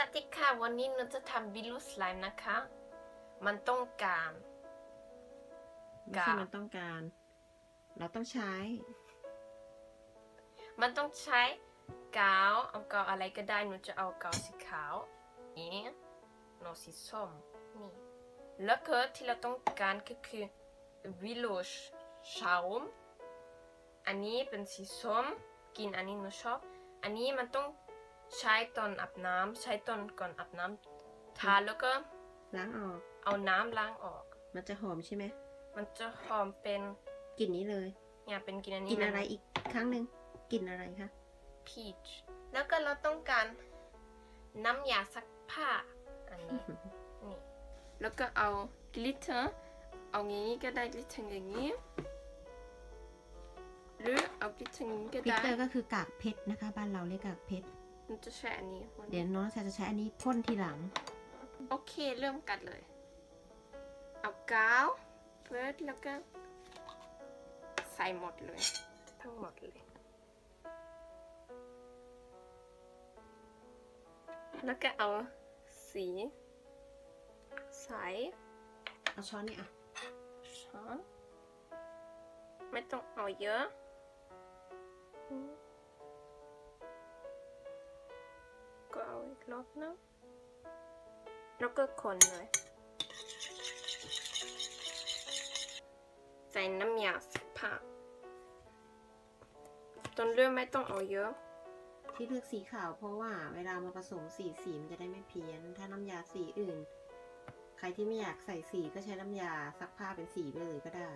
สวัสดีค่ะวันนี้เราจะทำบิลูสไลม์นะคะ มันต้องการไม่ใช่มันต้องการ เราต้องใช้ มันต้องใช้กาวเอากาวอะไรก็ได้หนูจะเอากาวสีขาวนี่หนูสีส้มนี่แล้วก็ที่เราต้องการก็คือวิโลชชาวมอันนี้เป็นสีส้มกลิ่นอันนี้หนูชอบอันนี้มันต้อง ใช้ตอนอาบน้ำใช้ตอนก่อนอาบน้ำทาแล้วก็ล้างออก เอาน้ำล้างออก มันจะหอมใช่ไหมมันจะหอมเป็นกลิ่นนี้เลย เนี่ยเป็นกลิ่นอันนี้กลิ่นอะไรอีกครั้งหนึ่งกลิ่นอะไรคะ พีชแล้วก็เราต้องการน้ำยาซักผ้าอันนี้นี่ แล้วก็เอา glitter เอาอย่างนี้ก็ได้ glitter อย่างนี้ หรือเอา glitter อย่างนี้ก็กลิตได้ glitter ก็คือกากเพชรนะคะ บ้านเราเรียกกากเพชร มันจะใช้อันนี้มันเดี๋ยวน้องชายจะใช้อันนี้พ่นทีหลัง โอเคเริ่มกันเลย เอากาวเพิร์ดแล้วก็ใส่หมดเลย ทั้งหมดเลย แล้วก็เอาสีใส่เอาช้อนนี่อะช้อนไม่ต้องเอาเยอะ ก็เอาอีกรอบนึงแล้วก็คนเลย ใส่น้ำยาสักผ้าต้นเรื่องไม่ต้องเอาเยอะ ที่เลือกสีขาวเพราะว่าเวลามาผสมสีสีมันจะได้ไม่เพี้ยน ถ้าน้ำยาสีอื่น ใครที่ไม่อยากใส่สีก็ใช้น้ำยาซักผ้าเป็นสีไปเลยก็ได้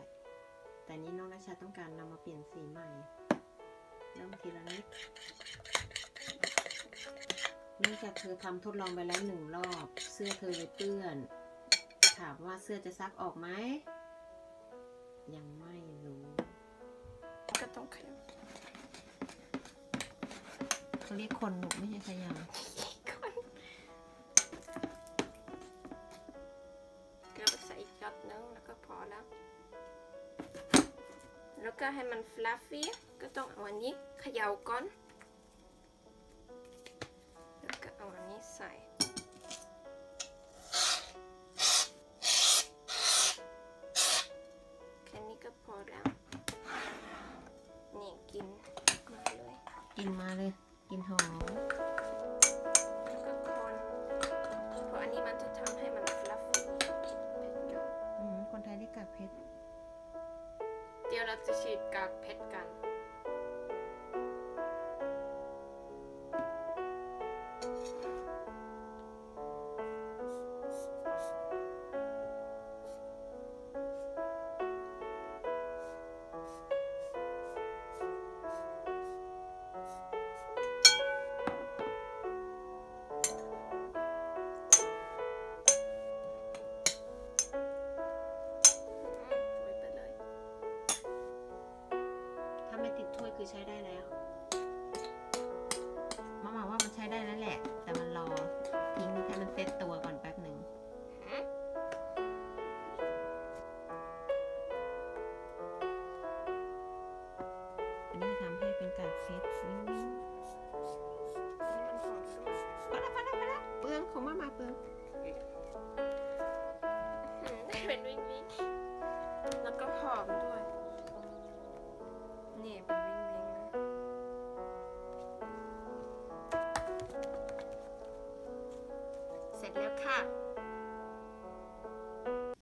แต่นี้น้องราชาต้องการนำมาเปลี่ยนสีใหม่เริ่มทีละนิด เนื่องจากเธอทำทดลองไปแล้วหนึ่งรอบ เสื้อเธอเลยเปื้อน ถามว่าเสื้อจะซักออกไหม ยังไม่รู้ ก็ต้องขยำเขาเรียกคนหนุไม่ใช่ขยคนก็ใส่อีกยอดนึงแล้วก็พอแล้วแล้วก็ให้มันฟลัฟฟี่ก็ต้องเอาอันนี้เขย่าก่อน เอาอันนี้ใส่ แค่นี้ก็พอแล้ว นี่กินมาเลยำกินมาเลย กินหอมแล้วก็คนเพราะอันนี้มันจะทำให้มันฟลัฟฟี่เป็นยอดอืมคนไทยเรียกกากเพชร เดี๋ยวเราจะฉีดกากเพชรกัน คือใช้ได้แล้วมามาว่ามันใช้ได้แล้วแหละ แต่มันรอทิ้งให้มันเซ็ตตัวก่อนแป๊บหนึ่งหืมอันนี้จะทำให้เป็นกากเพชรวิ่งวิ่งอันนี้มันหอมด้วยพอแล้วพอแล้วพอแล้วเปลืองของมามาเปลืองอืมได้เป็นวิ่งวิ่งแล้วก็หอมด้วยนี่